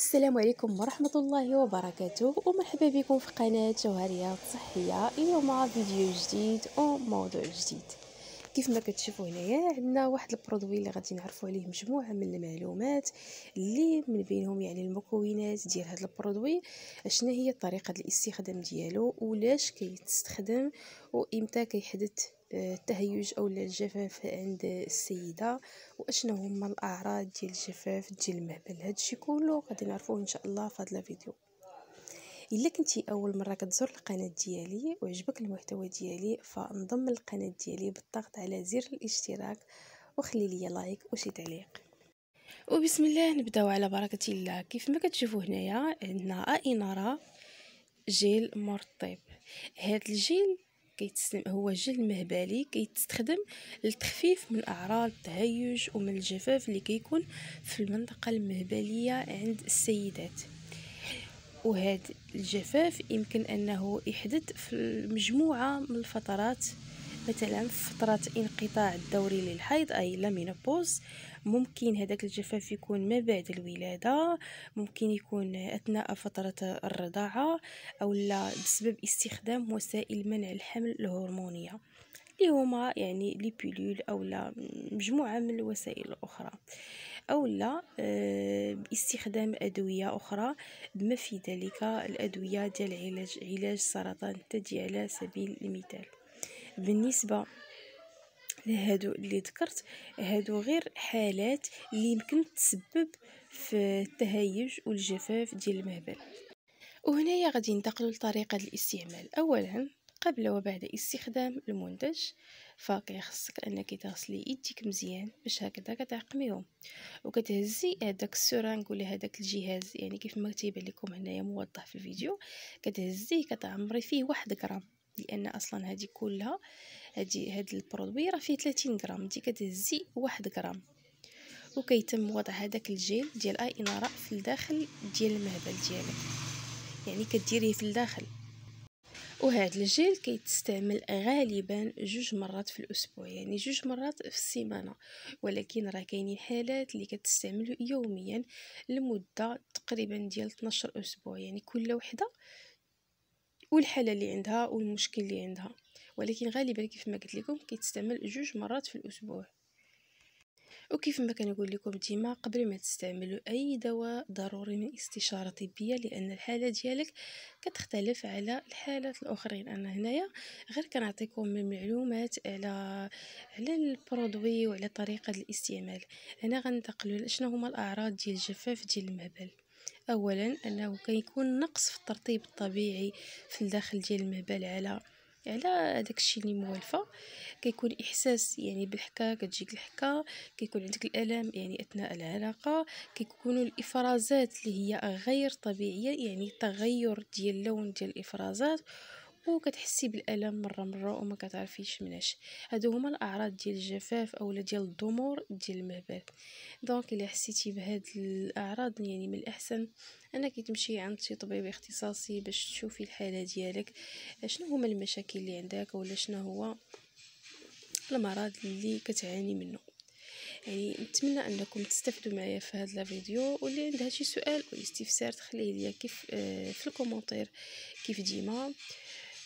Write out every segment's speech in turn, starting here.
السلام عليكم ورحمة الله وبركاته ومرحبا بكم في قناة جوهريات صحية. اليوم فيديو جديد وموضوع جديد. كيف ما كتشوفوا هنايا عندنا واحد البرودوي اللي غادي نعرفوا عليه مجموعة من المعلومات اللي من بينهم يعني المكونات ديال هذا البرودوي. شنو هي طريقة الاستخدام ديالو ولاش كيتستخدم وإمتى كيحدث التهيج أو الجفاف عند السيدة وأشنو هما الأعراض ديال الجفاف ديال المهبل؟ هادشي كله غادي نعرفوه إن شاء الله في هذا الفيديو إلا كنتي أول مرة كتزور القناة ديالي وعجبك المحتوى ديالي فانضم للقناة ديالي بالضغط على زر الاشتراك وخلي لي لايك وشي تعليق. وبسم الله نبداو على بركة الله. كيف ما كتشوفوا هنايا عندنا إنارة جيل مرطب. هذا الجيل كيتسم هو جل مهبلي كيتستخدم للتخفيف من أعراض التهيج ومن الجفاف اللي كيكون في المنطقة المهبلية عند السيدات. وهذا الجفاف يمكن أنه يحدث في مجموعة من الفترات مثلا في فترة انقطاع الدوري للحيض أي لامينوبوز. ممكن هذاك الجفاف يكون ما بعد الولادة. ممكن يكون أثناء فترة الرضاعة أو لا بسبب استخدام وسائل منع الحمل الهرمونية. اللي هما يعني لي بيلول أو لا مجموعة من الوسائل الأخرى. أو لا آه، باستخدام أدوية أخرى. بما في ذلك الأدوية ديال علاج علاج سرطان الثدي على سبيل المثال. بالنسبة لهادو اللي ذكرت هادو غير حالات اللي يمكن تسبب في التهيج والجفاف ديال المهبل. وهنايا غادي ننتقلوا لطريقة الاستعمال. اولا قبل وبعد استخدام المنتج فكيخصك أنك تغسلي يديك مزيان باش هكذا كتعقميهم. وكتهزي هذاك السرنج ولا هذاك الجهاز يعني كيف ما كتيبان لكم هنايا موضح في الفيديو كتهزيه كتعمري فيه واحد غرام. لأن أصلا هذه كلها هذه هاد البرودوي راه فيه 30 غرام انت كتهزي واحد غرام. وكيتم وضع هذاك الجيل ديال أي إنارة في الداخل ديال المهبل ديالك. يعني كديريه في الداخل. وهذا الجيل كيتستعمل غالبا جوج مرات في الأسبوع يعني جوج مرات في السيمانة. ولكن راه كاينين حالات اللي كتستعملو يوميا لمدة تقريبا ديال 12 أسبوع يعني كل وحدة والحالة اللي عندها والمشكل اللي عندها. ولكن غالبا كيف ما قلت لكم كيتستعمل جوج مرات في الأسبوع. وكيف ما كنقول لكم ديما قبل ما تستعملوا أي دواء ضروري من استشارة طبية لأن الحالة ديالك كتختلف على الحالات الأخرين. أنا هنايا غير كنعطيكم معلومات على على البرودوي وعلى طريقة الاستعمال. أنا غنتقلوا شنو هما الأعراض ديال الجفاف ديال المهبل. اولا أنه كيكون نقص في الترطيب الطبيعي في الداخل ديال المهبل على على داك الشيء اللي موالفة. كيكون إحساس يعني بالحكا كتجيك الحكا كيكون عندك الألم يعني أثناء العلاقة. كيكونوا الإفرازات اللي هي غير طبيعية يعني تغير ديال اللون ديال الإفرازات. وكتحسي بالألم مرة مرة وما كتعرفيش مناش. هادو هما الأعراض ديال الجفاف اولا ديال الضمور ديال المهبل donc إلا حسيتي بهاد الأعراض يعني من الأحسن انك تمشي عند شي طبيب اختصاصي باش تشوفي الحالة ديالك شنو هما المشاكل اللي عندك ولا شنو هو المرض اللي كتعاني منه. يعني نتمنى أنكم تستفدوا معايا في هذا الفيديو واللي عندها شي سؤال أو استفسار تخليه ليا كيف آه، في ال commentaire كيف ديما.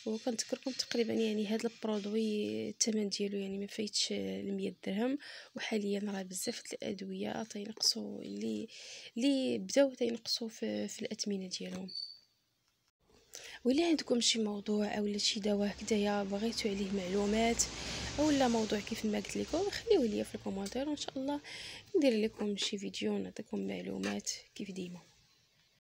وكنذكركم تقريبا يعني هذا ال produit الثمن ديالو يعني ما فايتش ال درهم. وحاليا راه بزاف الأدوية تينقصوا اللي اللي بداو تينقصوا في, في الاثمنه ديالهم. ولا عندكم شي موضوع اولا شي دواء هكذايا بغيتو عليه معلومات اولا موضوع كيف ما قلت لكم خليوه لي في الكومنتير. وإن شاء الله ندير لكم شي فيديو نعطيكم معلومات كيف ديما.